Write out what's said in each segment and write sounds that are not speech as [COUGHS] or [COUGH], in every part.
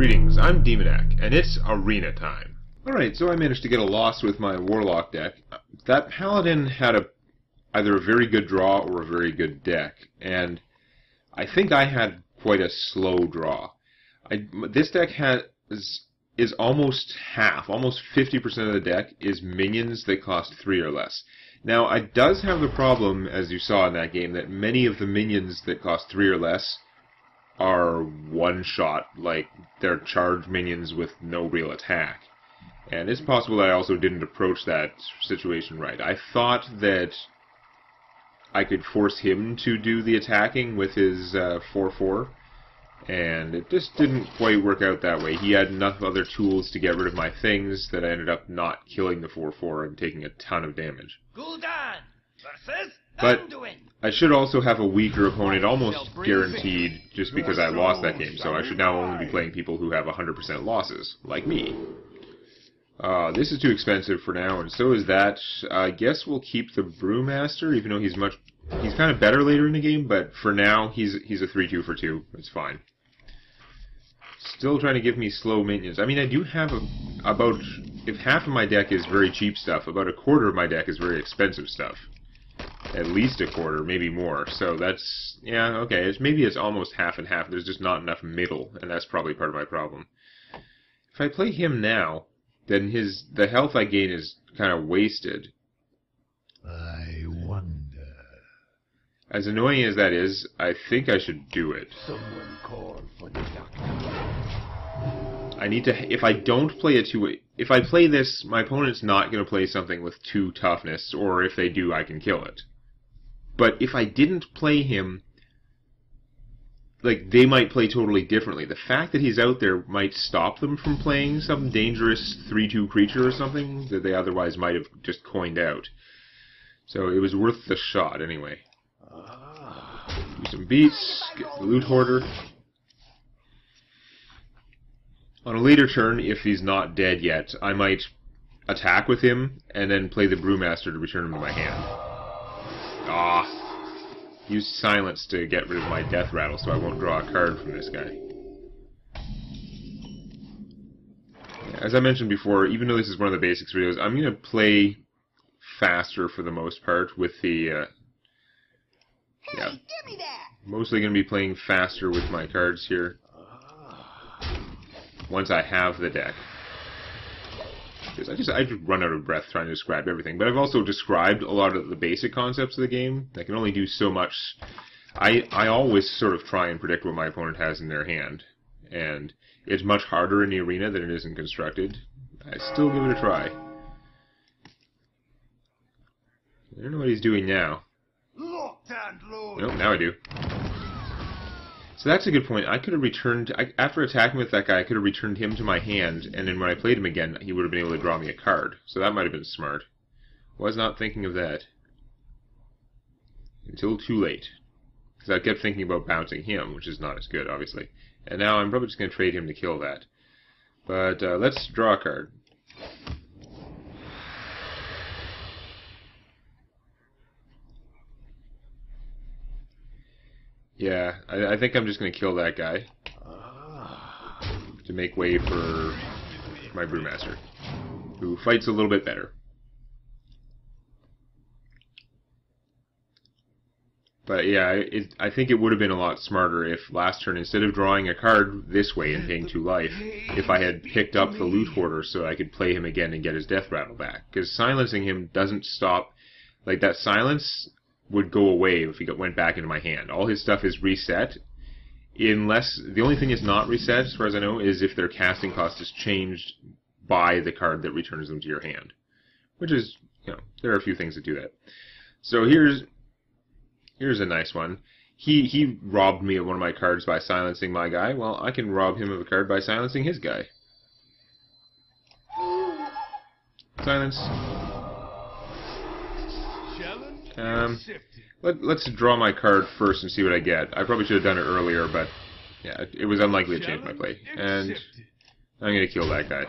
Greetings, I'm Demonac, and it's arena time. Alright, so I managed to get a loss with my Warlock deck. That Paladin had a either a very good draw or a very good deck, and I think I had quite a slow draw. I, this deck has is almost half, almost 50% of the deck is minions that cost 3 or less. Now, it does have the problem, as you saw in that game, that many of the minions that cost 3 or less are one-shot, like they're charged minions with no real attack. And it's possible that I also didn't approach that situation right. I thought that I could force him to do the attacking with his 4-4, uh, and it just didn't quite work out that way. He had enough other tools to get rid of my things that I ended up not killing the 4-4 and taking a ton of damage. Gul'dan versus but I should also have a weaker opponent almost guaranteed just because I lost that game, so I should now only be playing people who have 100% losses, like me. Uh, this is too expensive for now, and so is that. I guess we'll keep the Brewmaster, even though he's much he's kind of better later in the game, but for now he's he's a three two for two. It's fine. Still trying to give me slow minions. I mean, I do have a, about if half of my deck is very cheap stuff, about a quarter of my deck is very expensive stuff. At least a quarter, maybe more. So that's yeah okay. It's maybe it's almost half and half. There's just not enough middle, and that's probably part of my problem. If I play him now, then his the health I gain is kind of wasted. I wonder. As annoying as that is, I think I should do it. Someone call for the doctor. I need to. If I don't play a two, if I play this, my opponent's not going to play something with two toughness, or if they do, I can kill it. But if I didn't play him, like they might play totally differently. The fact that he's out there might stop them from playing some dangerous three-two creature or something that they otherwise might have just coined out. So it was worth the shot anyway. Do some beats, get the loot hoarder. On a later turn, if he's not dead yet, I might attack with him and then play the Brewmaster to return him to my hand. Ah. Use silence to get rid of my Deathrattle so I won't draw a card from this guy. As I mentioned before, even though this is one of the basics videos, I'm going to play faster for the most part with the uh, yeah. give me that. Mostly going to be playing faster with my cards here. Once I have the deck. I just I just run out of breath trying to describe everything. But I've also described a lot of the basic concepts of the game. I can only do so much. I I always sort of try and predict what my opponent has in their hand. And it's much harder in the arena than it is in constructed. I still give it a try. I don't know what he's doing now. Locked and loaded. Nope, now I do. So that's a good point. I could have returned, I, after attacking with that guy, I could have returned him to my hand, and then when I played him again, he would have been able to draw me a card. So that might have been smart. Was not thinking of that. Until too late. Because I kept thinking about bouncing him, which is not as good, obviously. And now I'm probably just going to trade him to kill that. But uh, let's draw a card. Yeah, I, I think I'm just going to kill that guy. Ah. To make way for my Brewmaster. Who fights a little bit better. But yeah, it, I think it would have been a lot smarter if last turn, instead of drawing a card this way and paying two life, if I had picked up the loot hoarder so I could play him again and get his Deathrattle back. Because silencing him doesn't stop, like that silence would go away if he got, went back into my hand. All his stuff is reset, unless the only thing is not reset, as far as I know, is if their casting cost is changed by the card that returns them to your hand, which is you know there are a few things that do that. So here's here's a nice one. He he robbed me of one of my cards by silencing my guy. Well, I can rob him of a card by silencing his guy. Silence. Um, let, us draw my card first and see what I get. I probably should have done it earlier, but yeah, it was unlikely to change my play. And I'm going to kill that guy.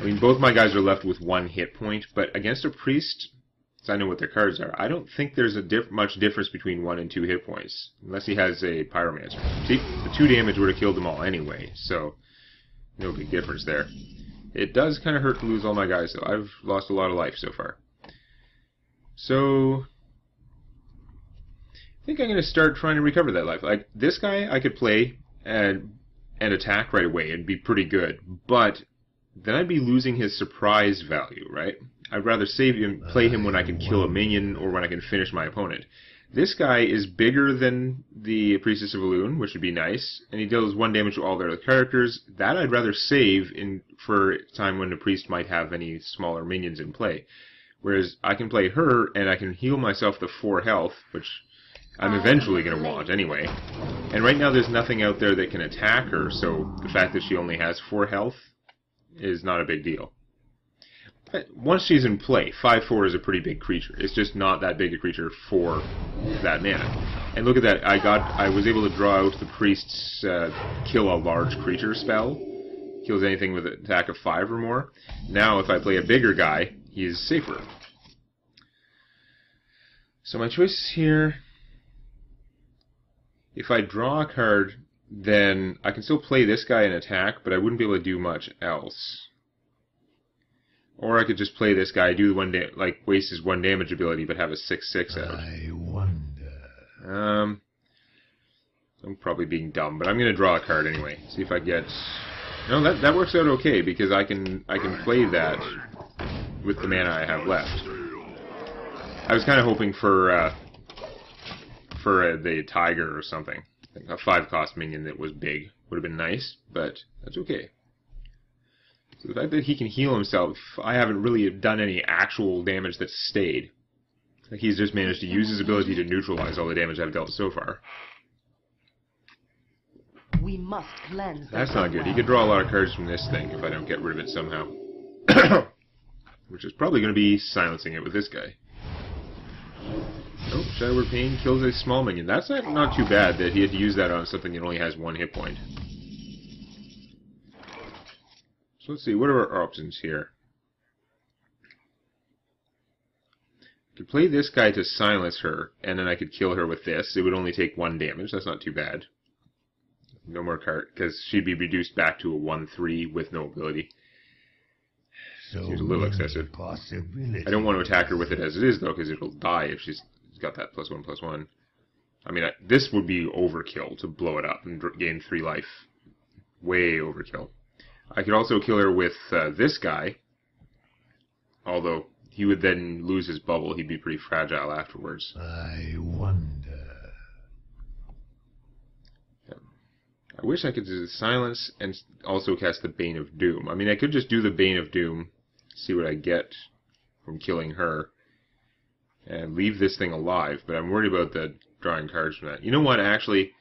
I mean, both my guys are left with one hit point, but against a priest, I know what their cards are, I don't think there's a diff much difference between one and two hit points, unless he has a pyromancer. See, the two damage would have killed them all anyway, so no big difference there. It does kind of hurt to lose all my guys, though. I've lost a lot of life so far. So, I think I'm going to start trying to recover that life. Like, this guy I could play and, and attack right away and be pretty good, but then I'd be losing his surprise value, right? I'd rather save him, play him when I can kill a minion or when I can finish my opponent. This guy is bigger than the Priestess of Elune, which would be nice, and he deals one damage to all their other characters. That I'd rather save in for time when the priest might have any smaller minions in play. Whereas I can play her and I can heal myself to four health, which I'm eventually going to want anyway. And right now there's nothing out there that can attack her, so the fact that she only has four health is not a big deal. But once she's in play, 5-4 is a pretty big creature. It's just not that big a creature for that mana. And look at that, I got, I was able to draw out the priest's uh, kill a large creature spell. Kills anything with an attack of 5 or more. Now if I play a bigger guy, he's safer. So my choices here, if I draw a card, then I can still play this guy and attack, but I wouldn't be able to do much else. Or I could just play this guy, do one da- like waste his one damage ability, but have a six six out. I wonder. Um, I'm probably being dumb, but I'm gonna draw a card anyway. See if I get. No, that that works out okay because I can I can play that with the mana I have left. I was kind of hoping for uh, for uh, the tiger or something, a five cost minion that was big would have been nice, but that's okay. So the fact that he can heal himself, I haven't really done any actual damage that's stayed. Like he's just managed to use his ability to neutralize all the damage I've dealt so far. We must cleanse. That's not good. He could draw a lot of cards from this thing if I don't get rid of it somehow. [COUGHS] [COUGHS] Which is probably going to be silencing it with this guy. Nope, Shadow Word: Pain kills a small minion. That's not, not too bad that he had to use that on something that only has one hit point. So let's see, what are our options here? I could play this guy to silence her, and then I could kill her with this. It would only take one damage. That's not too bad. No more card, because she'd be reduced back to a 1-3 with no ability. So Seems a little excessive. I don't want to attack her with it as it is, though, because it'll die if she's got that plus one, plus one. I mean, I, this would be overkill to blow it up and dr- gain three life. Way overkill. I could also kill her with uh, this guy, although he would then lose his bubble. He'd be pretty fragile afterwards. I wonder. I wish I could do the silence and also cast the Bane of Doom. I mean, I could just do the Bane of Doom, see what I get from killing her, and leave this thing alive. But I'm worried about the drawing cards from that. You know what? Actually,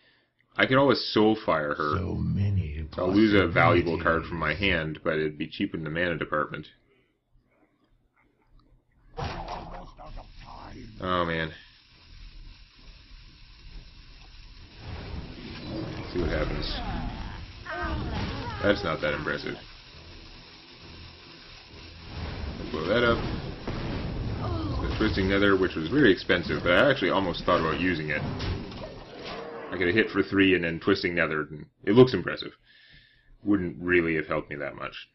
I could always Soulfire her. So many I'll lose a valuable card from my hand, but it'd be cheap in the mana department. Oh man. Let's see what happens. That's not that impressive. Blow that up. The Twisting Nether, which was very expensive, but I actually almost thought about using it. I could have hit for three and then Twisting Nether, and it looks impressive. Wouldn't really have helped me that much.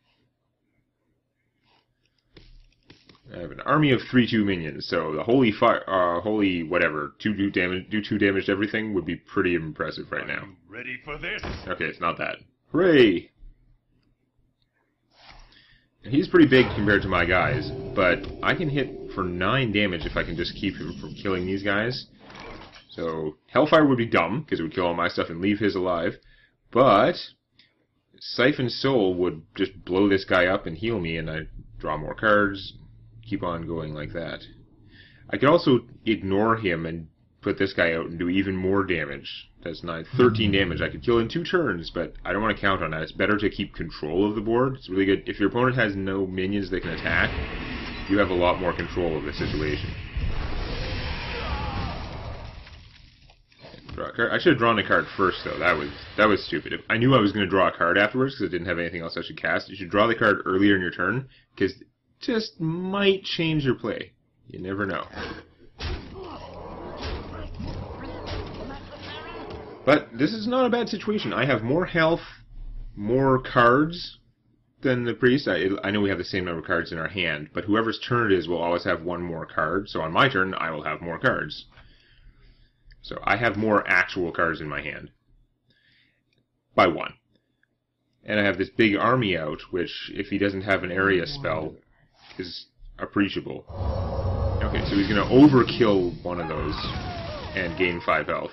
I have an army of three two minions, so the holy fire, uh, holy whatever, two do damage, do two damage to everything would be pretty impressive right now. Ready for this? Okay, it's not that. Hooray! He's pretty big compared to my guys, but I can hit for 9 damage if I can just keep him from killing these guys. So, Hellfire would be dumb, because it would kill all my stuff and leave his alive. But, Siphon Soul would just blow this guy up and heal me, and I draw more cards, keep on going like that. I could also ignore him and put this guy out and do even more damage. That's nine, 13 hmm. damage. I could kill in two turns, but I don't want to count on that. It's better to keep control of the board. It's really good. If your opponent has no minions that can attack, you have a lot more control of the situation. Draw a card. I should have drawn a card first, though. That was that was stupid. If I knew I was going to draw a card afterwards because I didn't have anything else I should cast. You should draw the card earlier in your turn because just might change your play. You never know. But this is not a bad situation. I have more health, more cards than the priest. I, I know we have the same number of cards in our hand, but whoever's turn it is will always have one more card. So on my turn, I will have more cards. So I have more actual cards in my hand. By one. And I have this big army out, which, if he doesn't have an area spell, is appreciable. Okay, so he's going to overkill one of those and gain 5 health.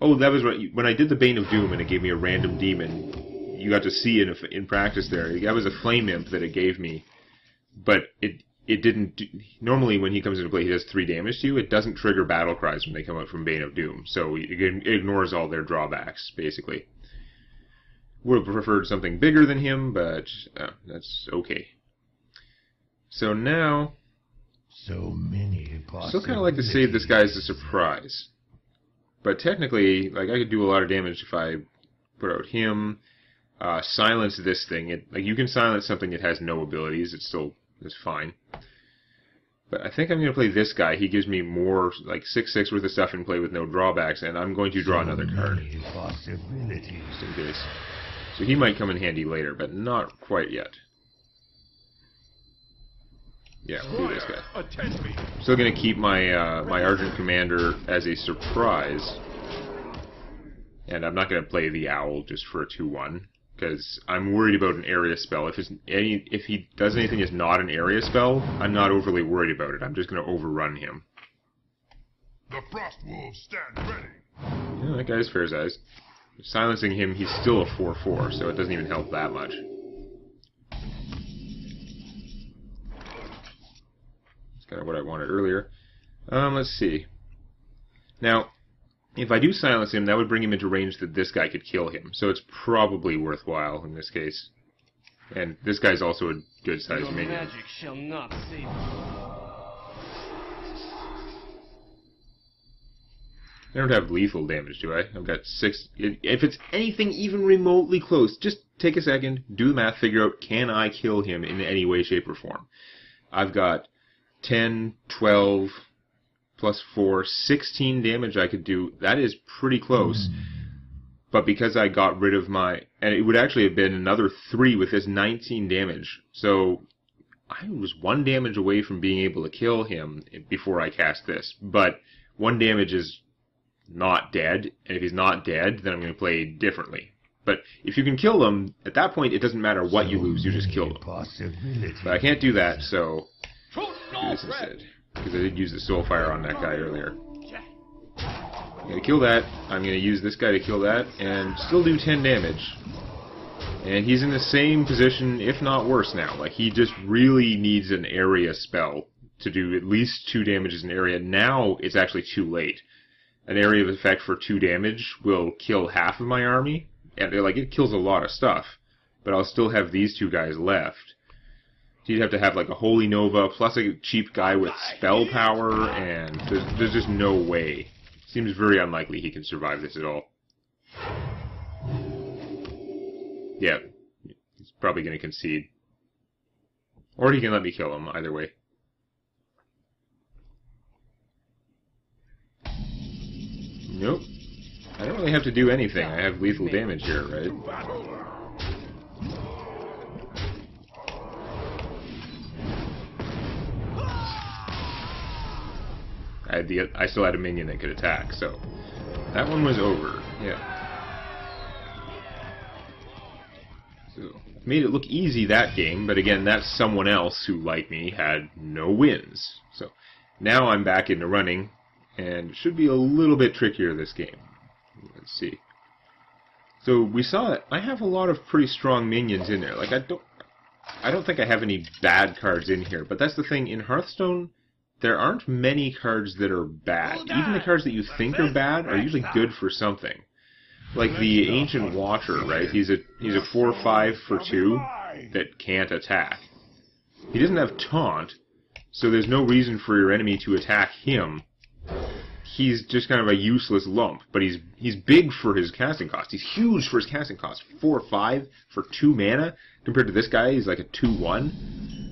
Oh, that was right. When I did the Bane of Doom and it gave me a random demon, you got to see in in practice there. That was a flame imp that it gave me, but it it didn't. Do, normally, when he comes into play, he does three damage to you. It doesn't trigger battle cries when they come out from Bane of Doom, so it ignores all their drawbacks basically. Would have preferred something bigger than him, but uh, that's okay. So now, So many still kind of like to save this guy as a surprise. But technically, like I could do a lot of damage if I put out him, uh, silence this thing. It like you can silence something that has no abilities. It's still it's fine. But I think I'm going to play this guy. He gives me more like six six worth of stuff and play with no drawbacks, and I'm going to draw another card possibilities. just in case. So he might come in handy later, but not quite yet. Yeah, we'll do this guy. Attend me. Still gonna keep my uh, my Argent Commander as a surprise, and I'm not gonna play the Owl just for a two-one because I'm worried about an area spell. If it's any if he does anything that's not an area spell, I'm not overly worried about it. I'm just gonna overrun him. The Frost Wolves stand ready. Yeah, that guy's fair size. Silencing him, he's still a 4-4, so it doesn't even help that much. That's kind of what I wanted earlier. Um, let's see. Now, if I do silence him, that would bring him into range that this guy could kill him, so it's probably worthwhile in this case. And this guy's also a good sized Your minion. magic shall not save you. I don't have lethal damage, do I? I've got six. If it's anything even remotely close, just take a second, do the math, figure out can I kill him in any way, shape, or form. I've got 10, 12, plus 4, 16 damage I could do. That is pretty close. Hmm. But because I got rid of my. And it would actually have been another 3 with this 19 damage. So I was one damage away from being able to kill him before I cast this. But one damage is not dead, and if he's not dead, then I'm going to play differently. But if you can kill him, at that point it doesn't matter what you lose, you just kill them. But I can't do that, so Because I did use the Soulfire on that guy earlier. I'm to kill that, I'm to use this guy to kill that, and still do 10 damage. And he's in the same position, if not worse now. Like, he just really needs an area spell to do at least two damages in area. Now it's actually too late. An area of effect for two damage will kill half of my army, and like it kills a lot of stuff. But I'll still have these two guys left. You'd have to have like a Holy Nova plus a cheap guy with spell power, and there's, there's just no way. Seems very unlikely he can survive this at all. Yeah, he's probably going to concede. Or he can let me kill him, either way. Nope. I don't really have to do anything. I have lethal damage here, right? I had the I still had a minion that could attack, so that one was over. Yeah. So made it look easy that game, but again, that's someone else who, like me, had no wins. So now I'm back into running, and it should be a little bit trickier this game. Let's see. So we saw that I have a lot of pretty strong minions in there. Like I don't, I don't think I have any bad cards in here. But that's the thing in Hearthstone. There aren't many cards that are bad. Even the cards that you think are bad are usually good for something. Like the Ancient Watcher, right? He's a he's a four five for two that can't attack. He doesn't have taunt, so there's no reason for your enemy to attack him. He's just kind of a useless lump, but he's he's big for his casting cost. He's huge for his casting cost. Four five for two mana compared to this guy, he's like a two one.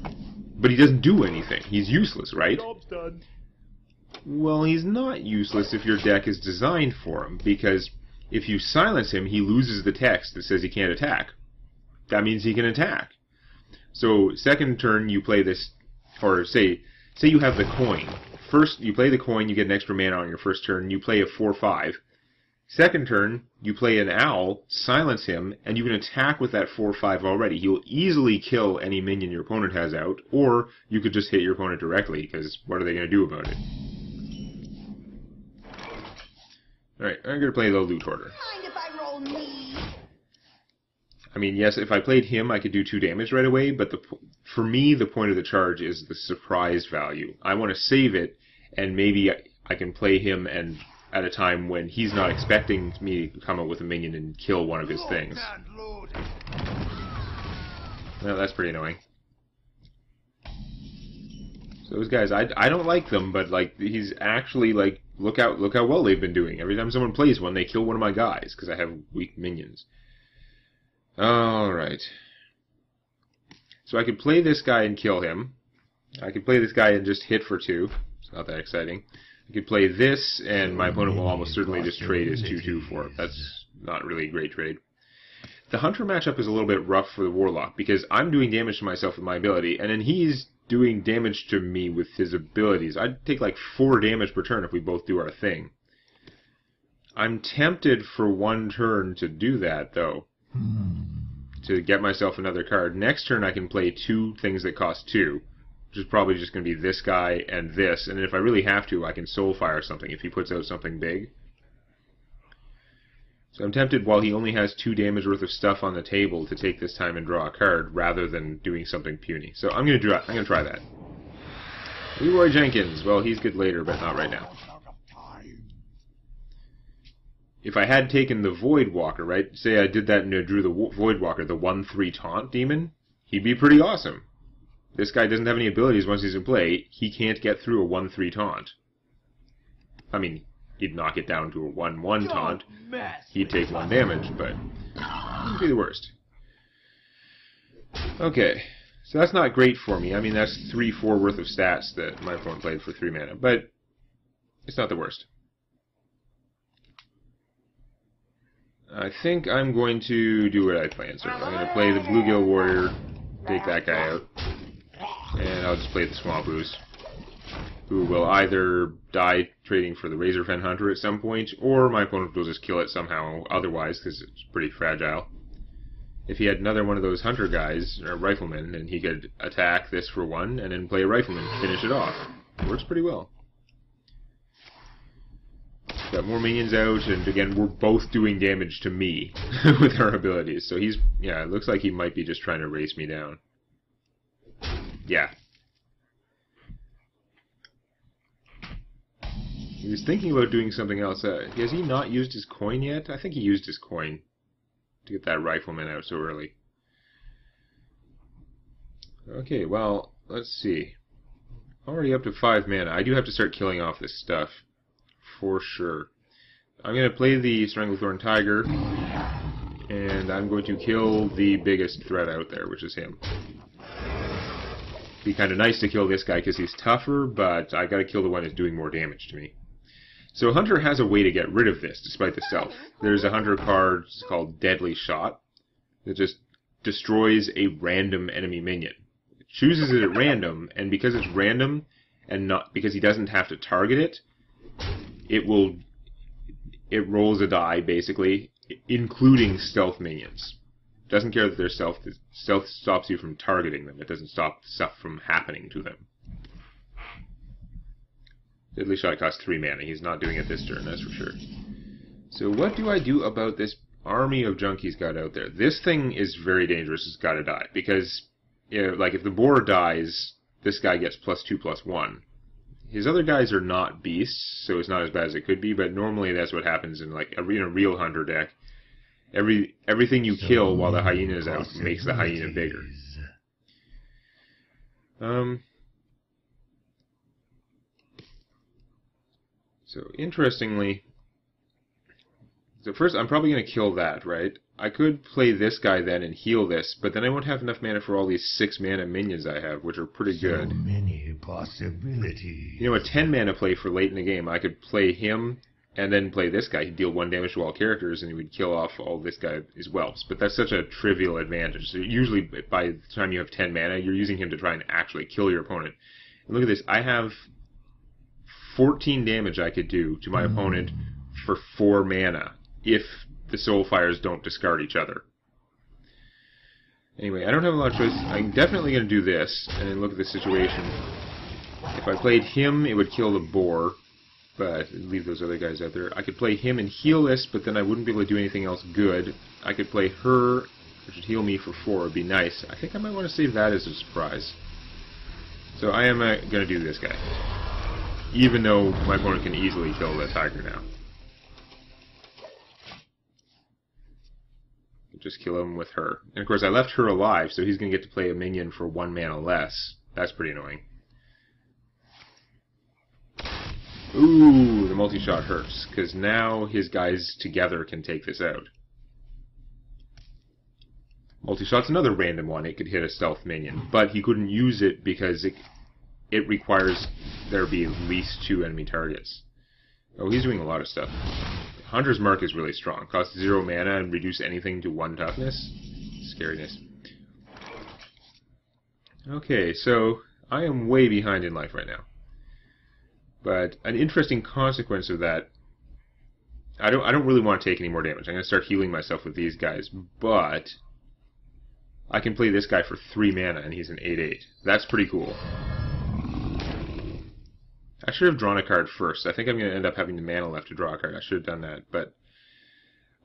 But he doesn't do anything. He's useless, right? Job's done. Well, he's not useless if your deck is designed for him, because if you silence him, he loses the text that says he can't attack. that means he can attack. So second turn you play this, or say say you have the coin. First you play the coin, you get an extra mana on your first turn. You play a four five. Second turn you play an owl, silence him, and you can attack with that four five already. He'll easily kill any minion your opponent has out, or you could just hit your opponent directly because what are they going to do about it? All right, I'm going to play the loot hoarder. I roll me? I mean, yes, if I played him, I could do two damage right away. But the for me, the point of the charge is the surprise value. I want to save it, and maybe I, I can play him and at a time when he's not expecting me to come up with a minion and kill one of his things. Well, that's pretty annoying. So those guys, I, I don't like them, but like he's actually like look out look how well they've been doing. Every time someone plays one, they kill one of my guys because I have weak minions. All right. So I could play this guy and kill him. I could play this guy and just hit for two. It's not that exciting. I could play this, and my opponent will almost certainly just trade his 2-2 for it. That's not really a great trade. The Hunter matchup is a little bit rough for the Warlock, because I'm doing damage to myself with my ability, and then he's doing damage to me with his abilities. I'd take like 4 damage per turn if we both do our thing. I'm tempted for one turn to do that, though hmm. to get myself another card. Next turn, I can play two things that cost two, which is probably just going to be this guy and this. And if I really have to, I can Soulfire something if he puts out something big. So I'm tempted, while he only has two damage worth of stuff on the table, to take this time and draw a card rather than doing something puny. So I'm going to draw. I'm to try that. Leeroy Jenkins. Well, he's good later, but not right now. if I had taken the Voidwalker, right? Say I did that and drew the Voidwalker, the 1 3 taunt demon, he'd be pretty awesome. This guy doesn't have any abilities once he's in play. He can't get through a 1 3 taunt. I mean, he'd knock it down to a 1 1 taunt. He'd take 1 damage, but wouldn't be the worst. Okay, so that's not great for me. I mean, that's 3 4 worth of stats that my opponent played for 3 mana, but it's not the worst. I think I'm going to do what I planned. So I'm going to play the Bluegill Warrior, take that guy out, and I'll just play the Swamp Ooze, who will either die trading for the Razorfen Hunter at some point, or my opponent will just kill it somehow otherwise, because it's pretty fragile. If he had another one of those hunter guys, or riflemen, then he could attack this for one, and then play a rifleman to finish it off. Works pretty well. Got more minions out, and again, we're both doing damage to me [LAUGHS] with our abilities. So he's, yeah, it looks like he might be just trying to race me down. Yeah. He was thinking about doing something else. Uh, has he not used his coin yet? I think he used his coin to get that rifleman out so early. Okay, well, let's see. Already up to five mana. I do have to start killing off this stuff for sure. I'm going to play the Stranglethorn Tiger, and I'm going to kill the biggest threat out there, which is him. Be kind of nice to kill this guy because he's tougher, but I got to kill the one that's doing more damage to me. So Hunter has a way to get rid of this, despite the stealth. There's a Hunter card called Deadly Shot that just destroys a random enemy minion. It chooses it at random, and because it's random, and not because he doesn't have to target it, it will it rolls a die basically, including stealth minions. Doesn't care that they're stealth. Stealth stops you from targeting them. It doesn't stop stuff from happening to them. Deadly shot costs three mana. He's not doing it this turn, that's for sure. So what do I do about this army of junkies got out there? This thing is very dangerous. It's got to die because, you know, like if the boar dies, this guy gets plus two plus one. His other guys are not beasts, so it's not as bad as it could be. But normally that's what happens in like a, in a real hunter deck. Every everything you kill while the hyena is out makes the hyena bigger. Um. So interestingly, so first I'm probably going to kill that, right? I could play this guy then and heal this, but then I won't have enough mana for all these six mana minions I have, which are pretty So good. many possibilities. You know, a 10 mana play for late in the game, I could play him, and then play this guy. He'd deal one damage to all characters, and he would kill off all this guy as well. But that's such a trivial advantage. So usually, by the time you have 10 mana, you're using him to try and actually kill your opponent. And look at this. I have 14 damage I could do to my opponent for 4 mana if the Soulfires don't discard each other. Anyway, I don't have a lot of choice. I'm definitely going to do this, and then look at the situation. If I played him, it would kill the boar, but leave those other guys out there. I could play him and heal this, but then I wouldn't be able to do anything else good. I could play her, which would heal me for four. Would be nice. I think I might want to save that as a surprise. So I am uh, going to do this guy, even though my opponent can easily kill the tiger now. Just kill him with her. And of course, I left her alive, so he's going to get to play a minion for one mana less. That's pretty annoying. Ooh, the multi-shot hurts, because now his guys together can take this out. Multi-shot's another random one. It could hit a stealth minion, but he couldn't use it because it it requires there be at least two enemy targets. Oh, he's doing a lot of stuff. Hunter's Mark is really strong. Costs zero mana and reduce anything to one toughness. Scariness. Okay, so I am way behind in life right now. But an interesting consequence of that, I don't I don't really want to take any more damage. I'm going to start healing myself with these guys, but I can play this guy for 3 mana and he's an 8-8. That's pretty cool. I should have drawn a card first. I think I'm going to end up having the mana left to draw a card. I should have done that, but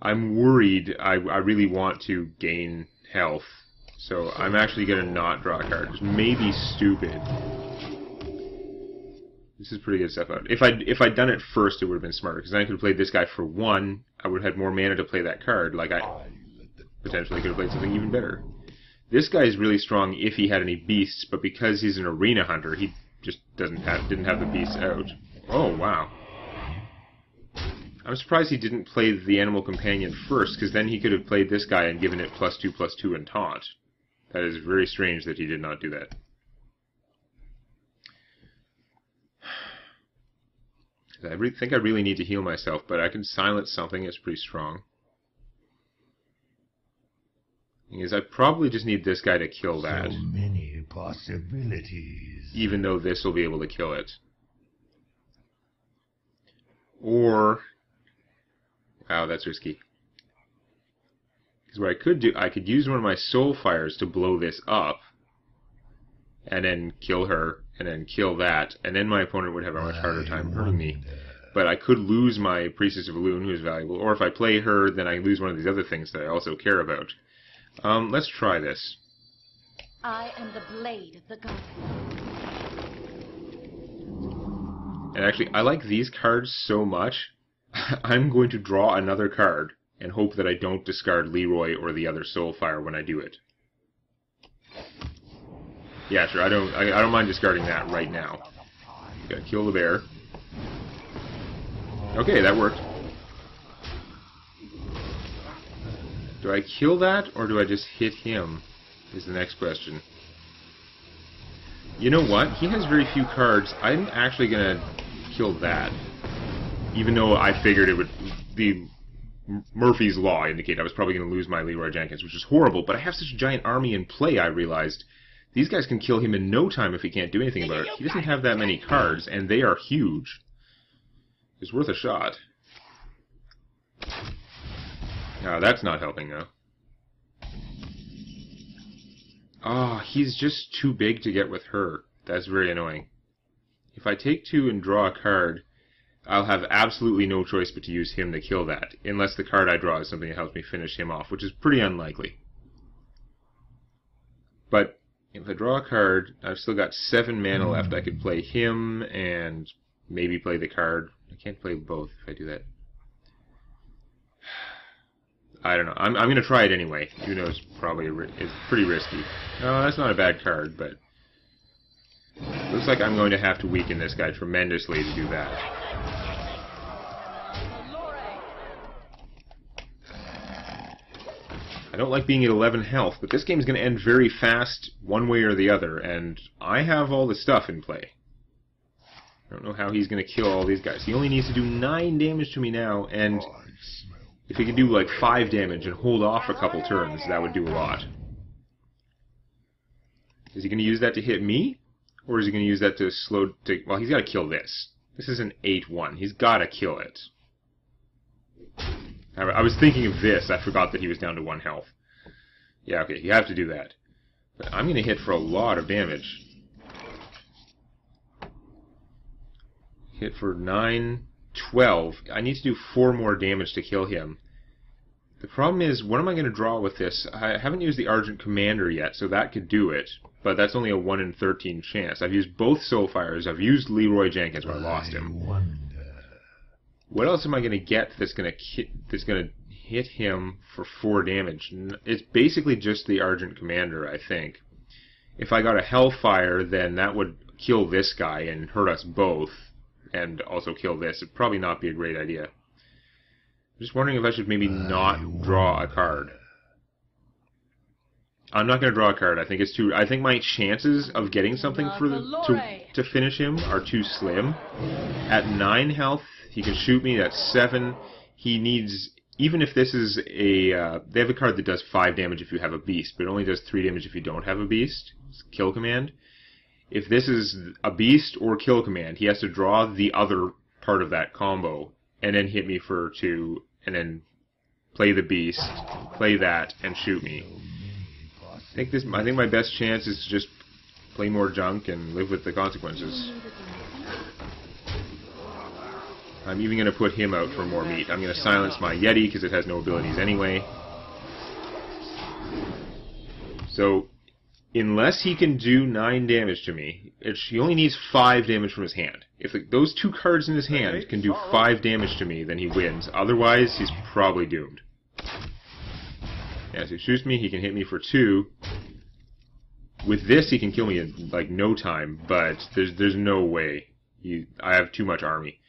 I'm worried. I, I really want to gain health, so I'm actually going to not draw a card. It's maybe stupid. This is pretty good stuff. If I if I'd done it first, it would have been smarter because then I could have played this guy for one. I would have had more mana to play that card. Like I potentially could have played something even better. This guy is really strong if he had any beasts, but because he's an arena hunter, he just doesn't have didn't have the beast out. Oh wow. I'm surprised he didn't play the animal companion first, because then he could have played this guy and given it plus two plus two and taunt. That is very strange that he did not do that. [SIGHS] I think I really need to heal myself, but I can silence something. It's pretty strong. Is I probably just need this guy to kill that. So possibilities. even though this will be able to kill it. Or, wow, that's risky. Because what I could do, I could use one of my Soulfires to blow this up, and then kill her, and then kill that, and then my opponent would have a much harder time hurting me. But I could lose my Priestess of Elune, who is valuable, or if I play her, then I lose one of these other things that I also care about. Um, let's try this. I am the blade of the gods. And actually, I like these cards so much, [LAUGHS] I'm going to draw another card and hope that I don't discard Leeroy or the other Soulfire when I do it. Yeah, sure. I don't. I, I don't mind discarding that right now. Gotta kill the bear. Okay, that worked. Do I kill that or do I just hit him? Is the next question. You know what? He has very few cards. I'm actually gonna kill that. Even though I figured it would be Murphy's Law indicate I was probably gonna lose my Leeroy Jenkins, which is horrible, but I have such a giant army in play, I realized. These guys can kill him in no time if he can't do anything about it. He doesn't have that many cards, and they are huge. It's worth a shot. Ah, that's not helping, though. Ah, oh, he's just too big to get with her. That's very annoying. If I take two and draw a card, I'll have absolutely no choice but to use him to kill that, unless the card I draw is something that helps me finish him off, which is pretty unlikely. But if I draw a card, I've still got seven mana left. I could play him and maybe play the card. I can't play both if I do that. I don't know. I'm, I'm going to try it anyway, it's probably it's pretty risky. No, that's not a bad card, but looks like I'm going to have to weaken this guy tremendously to do that. I don't like being at 11 health, but this game is going to end very fast, one way or the other, and I have all the stuff in play. I don't know how he's going to kill all these guys. He only needs to do 9 damage to me now, and. If he could do like 5 damage and hold off a couple turns, that would do a lot. Is he going to use that to hit me? Or is he going to use that to slow... To, well, he's got to kill this. This is an 8-1. He's got to kill it. I, was thinking of this. I forgot that he was down to 1 health. Yeah, okay, you have to do that. But I'm going to hit for a lot of damage. Hit for 9, 12. I need to do 4 more damage to kill him. The problem is, what am I going to draw with this? I haven't used the Argent Commander yet, so that could do it. But that's only a 1 in 13 chance. I've used both Soulfires. I've used Leeroy Jenkins, but I lost him. I wonder. What else am I going to get that's going to that's going to hit him for four damage? It's basically just the Argent Commander, I think. If I got a Hellfire, then that would kill this guy and hurt us both, and also kill this. It'd probably not be a great idea. I'm just wondering if I should maybe not draw a card. I'm not going to draw a card. I think it's too. I think my chances of getting something for the, to to finish him are too slim. At nine health, he can shoot me. At seven, he needs. Even if this is a, uh, they have a card that does five damage if you have a beast, but it only does three damage if you don't have a beast. It's kill command. If this is a beast or kill command, he has to draw the other part of that combo and then hit me for two, and then play the beast, play that, and shoot me. I think this. I think my best chance is to just play more junk and live with the consequences. I'm even going to put him out for more meat. I'm going to silence my Yeti because it has no abilities anyway. So, unless he can do 9 damage to me, it, he only needs 5 damage from his hand. If the, those two cards in his hand can do 5 damage to me, then he wins. Otherwise, he's probably doomed. Yeah, so he shoots me, he can hit me for 2. With this, he can kill me in, like, no time, but there's there's no way. He, I have too much army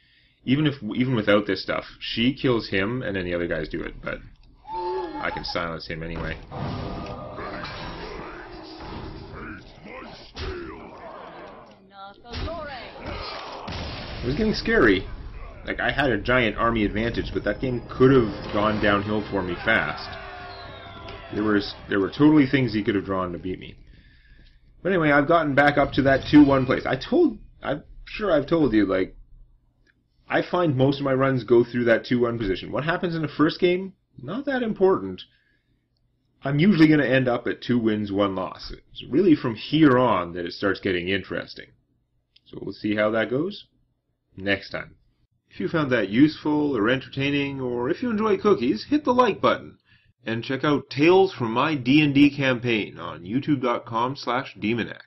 even if even without this stuff, she kills him and then the other guys do it, but I can silence him anyway. It was getting scary. Like I had a giant army advantage, but that game could have gone downhill for me fast. There was there were totally things he could have drawn to beat me. But anyway, I've gotten back up to that 2-1 place. I told I'm sure I've told you like I find most of my runs go through that 2-1 position. What happens in the first game? Not that important. I'm usually going to end up at two wins, one loss. It's really from here on that it starts getting interesting. So we'll see how that goes next time. If you found that useful or entertaining, or if you enjoy cookies, hit the like button. And check out Tales from My D&D Campaign on youtube.com slash demonac.